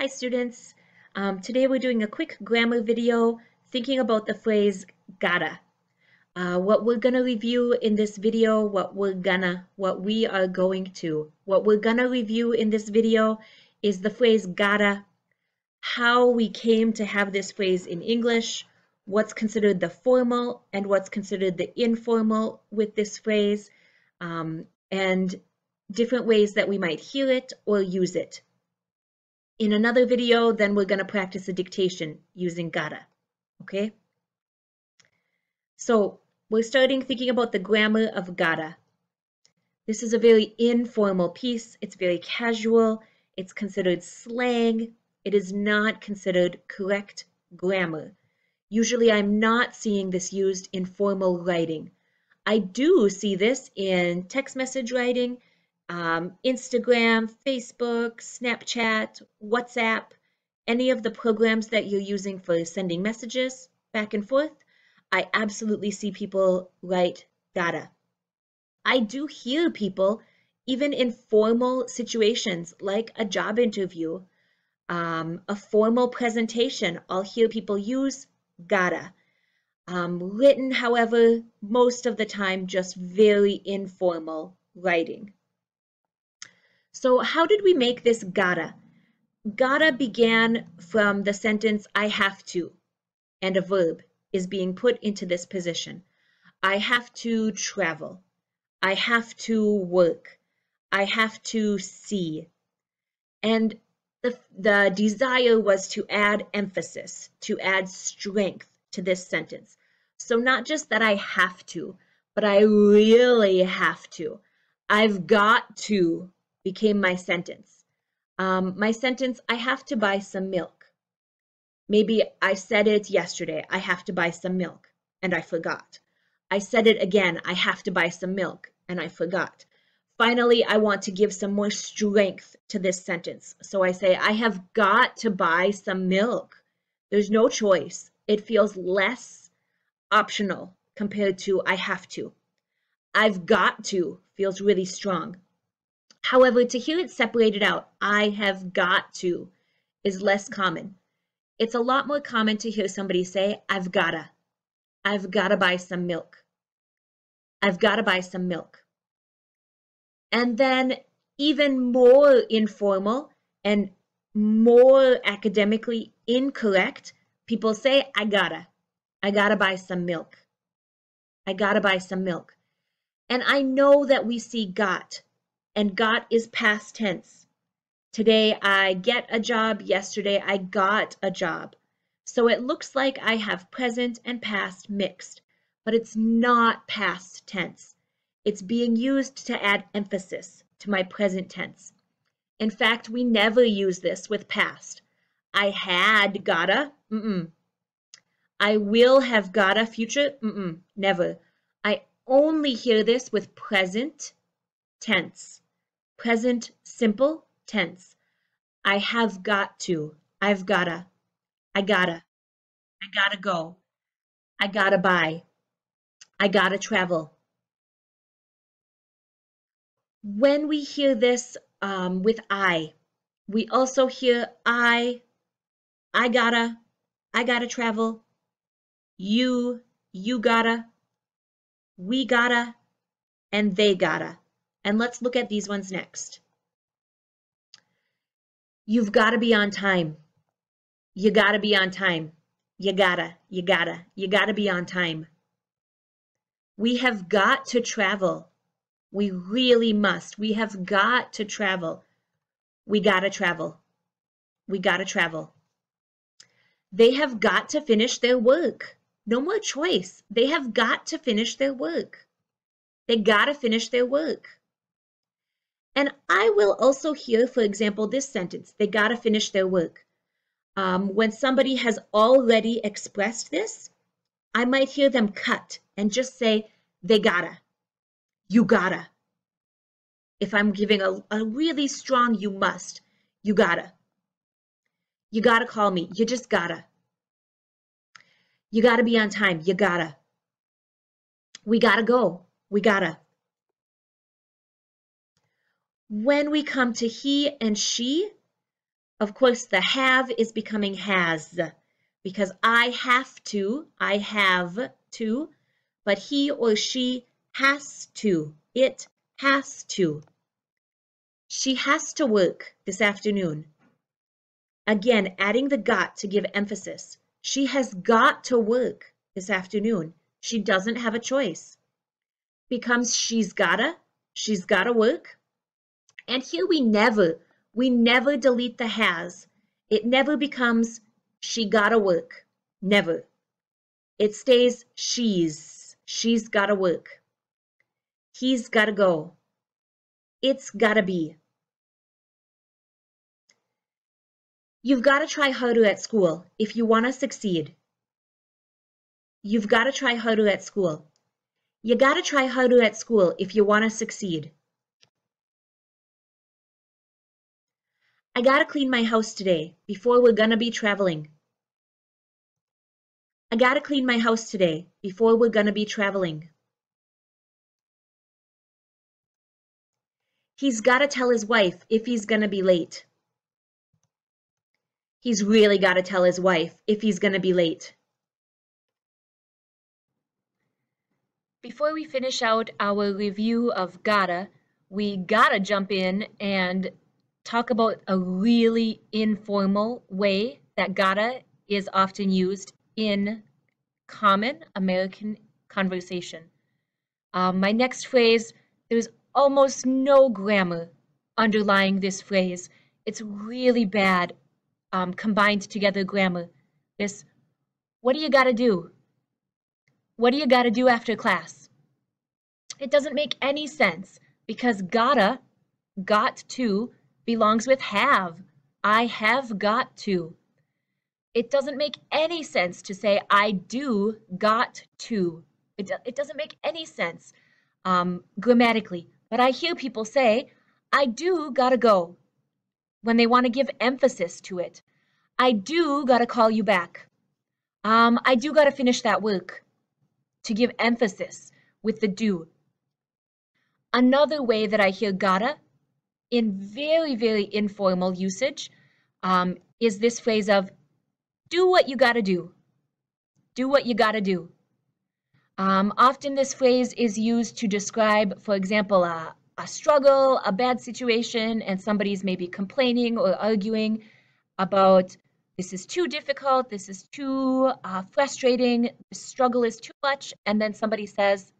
Hi students. Um, today we're doing a quick grammar video thinking about the phrase gotta. Uh, what we're gonna review in this video, what we're gonna, what we are going to. What we're gonna review in this video is the phrase gotta, how we came to have this phrase in English, what's considered the formal and what's considered the informal with this phrase, um, and different ways that we might hear it or use it. In another video, then we're going to practice a dictation using gotta, okay? So we're starting thinking about the grammar of gotta. This is a very informal piece. It's very casual. It's considered slang. It is not considered correct grammar. Usually I'm not seeing this used in formal writing. I do see this in text message writing um, Instagram, Facebook, Snapchat, WhatsApp, any of the programs that you're using for sending messages back and forth, I absolutely see people write gotta. I do hear people, even in formal situations like a job interview, um, a formal presentation, I'll hear people use gotta. Um, written, however, most of the time just very informal writing. So how did we make this gotta? Gotta began from the sentence I have to, and a verb is being put into this position. I have to travel. I have to work. I have to see. And the, the desire was to add emphasis, to add strength to this sentence. So not just that I have to, but I really have to. I've got to became my sentence. Um, my sentence, I have to buy some milk. Maybe I said it yesterday, I have to buy some milk, and I forgot. I said it again, I have to buy some milk, and I forgot. Finally, I want to give some more strength to this sentence. So I say, I have got to buy some milk. There's no choice. It feels less optional compared to I have to. I've got to feels really strong. However, to hear it separated out, I have got to, is less common. It's a lot more common to hear somebody say, I've gotta. I've gotta buy some milk. I've gotta buy some milk. And then even more informal and more academically incorrect, people say, I gotta. I gotta buy some milk. I gotta buy some milk. And I know that we see got and got is past tense. Today I get a job, yesterday I got a job. So it looks like I have present and past mixed, but it's not past tense. It's being used to add emphasis to my present tense. In fact, we never use this with past. I had gotta, mm-mm. I will have gotta future, mm-mm, never. I only hear this with present tense present simple tense. I have got to. I've gotta. I gotta. I gotta go. I gotta buy. I gotta travel. When we hear this um, with I, we also hear I, I gotta, I gotta travel, you, you gotta, we gotta, and they gotta. And let's look at these ones next. You've got to be on time. You got to be on time. You gotta, you gotta, you gotta be on time. We have got to travel. We really must. We have got to travel. We gotta travel. We gotta travel. They have got to finish their work. No more choice. They have got to finish their work. They gotta finish their work. And I will also hear, for example, this sentence, they got to finish their work. Um, when somebody has already expressed this, I might hear them cut and just say, they gotta, you gotta. If I'm giving a, a really strong you must, you gotta. You gotta call me, you just gotta. You gotta be on time, you gotta. We gotta go, we gotta. When we come to he and she, Of course, the have is becoming has because I have to, I have to, but he or she has to, it has to. She has to work this afternoon. Again, adding the got to give emphasis. She has got to work this afternoon. She doesn't have a choice. Becomes she's gotta, she's gotta work. And here we never, we never delete the has. It never becomes she gotta work. Never. It stays she's, she's gotta work. He's gotta go. It's gotta be. You've got to try harder at school if you want to succeed. You've got to try harder at school. You got to try harder at school if you want to succeed. I got to clean my house today before we're to be traveling. I got to clean my house today before we're to be traveling. He's got to tell his wife if he's to be late. He's really got to tell his wife if he's to be late. Before we finish out our review of gotta, we gotta jump in and talk about a really informal way that gotta is often used in common American conversation. Um, my next phrase, there's almost no grammar underlying this phrase. It's really bad um, combined together grammar. This, what do you got to do? What do you got to do after class? It doesn't make any sense because gotta, got to, belongs with have. I have got to. It doesn't make any sense to say I do got to. It, it doesn't make any sense um, grammatically. But I hear people say, I do gotta go when they want to give emphasis to it. I do got to call you back. Um, I do got to finish that work to give emphasis with the do. Another way that I hear gotta in very, very informal usage um, is this phrase of do what you gotta do. Do what you gotta do. Um, often this phrase is used to describe, for example, a, a struggle, a bad situation, and somebody's maybe complaining or arguing about this is too difficult, this is too uh, frustrating, this struggle is too much, and then somebody says,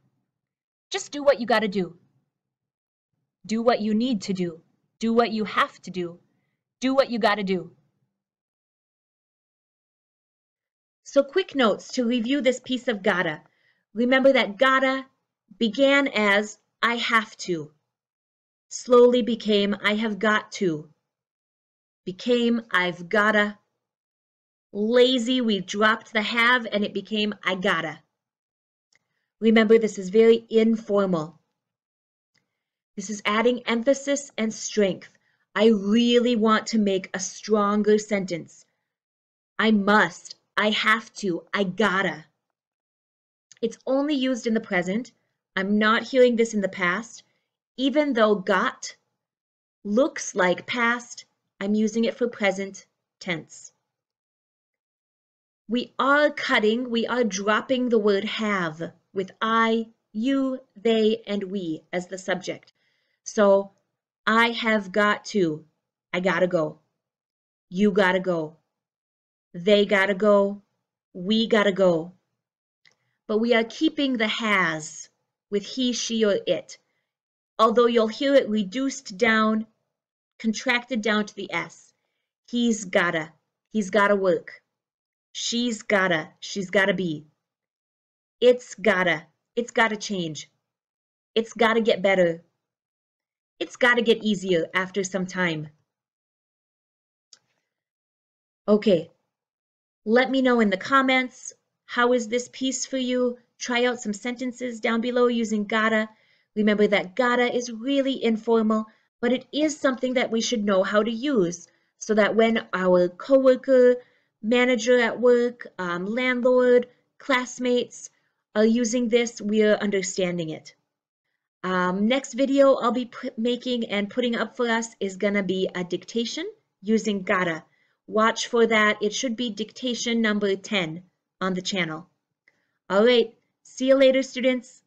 just do what you got to do. Do what you need to do. Do what you have to do. Do what you got to do. So quick notes to review this piece of gotta. Remember that gotta began as I have to slowly became I have got to, became I've gotta, lazy, we dropped the have and it became I gotta. Remember, this is very informal. This is adding emphasis and strength. I really want to make a stronger sentence. I must, I have to, I gotta. It's only used in the present. I'm not hearing this in the past. Even though got looks like past, I'm using it for present tense. We are cutting, we are dropping the word have with I, you, they, and we as the subject. So I have got to, I gotta go. You gotta go. They gotta go. We gotta go. But we are keeping the has with he, she, or it although you'll hear it reduced down, contracted down to the S. He's gotta, he's gotta work. She's gotta, she's gotta be. It's gotta, it's gotta change. It's gotta get better. It's gotta get easier after some time. Okay, let me know in the comments, how is this piece for you? Try out some sentences down below using gotta Remember that gotta is really informal, but it is something that we should know how to use so that when our coworker, manager at work, um, landlord, classmates are using this, we're understanding it. Um, next video I'll be making and putting up for us is going to be a dictation using gotta. Watch for that. It should be dictation number 10 on the channel. All right, see you later, students.